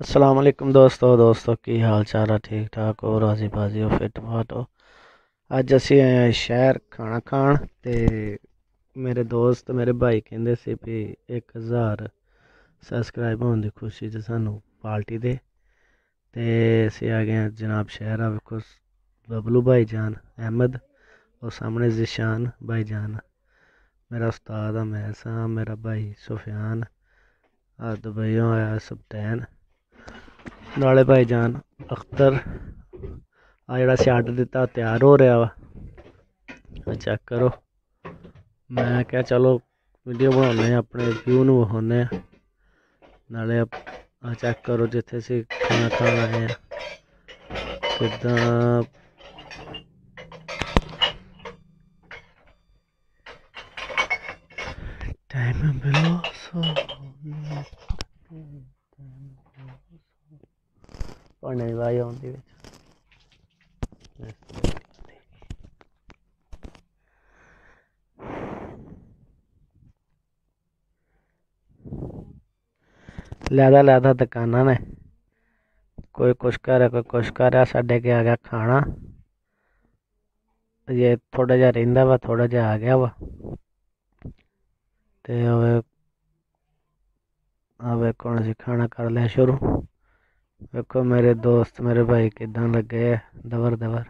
السلام علیکم دوستو دوستو، کی حال چال ہے؟ ٹھیک ٹھاک ہو، راضی بازی ہو، فٹ فاٹ ہو۔ اج اسی آئے ہیں شہر کھانا کھان تے میرے دوست، میرے بھائی کہندے سی بھی ایک ہزار سبسکرائب ہونے دی خوشی چ سانو پارٹی دے۔ تے اسی آ گئے جناب شہر، آ ویکھو ببلو بھائی جان احمد، اور سامنے ذیشان بھائی جان۔ میرا استاد ہے میں سا میرا بھائی سفیان، آ دبئیوں آیا سبٹین نالے بھائی جان اختر آ جڑا سی آرڈر دیتا تیار ہو رہا وا چیک کرو میں کیا چلو ویڈیو بنا اپنے ویو نو وہانے نالے چیک کرو جتھے سی کھانا کھانا آئے ہیں کداں ٹائم بلو سو پڑھنے کی آواز آتی لہدا لہدا دکانہ نے کوئی کچھ کر رہا کوئی کچھ کر رہا ساڈے کے آ گیا کھانا یہ تھوڑا جہا رہندا وا تھوڑا جہا آ گیا وا تے ویکو اسی کھانا کر لیا شروع ویکو میرے دوست میرے بھائی کداں لگے دور دور۔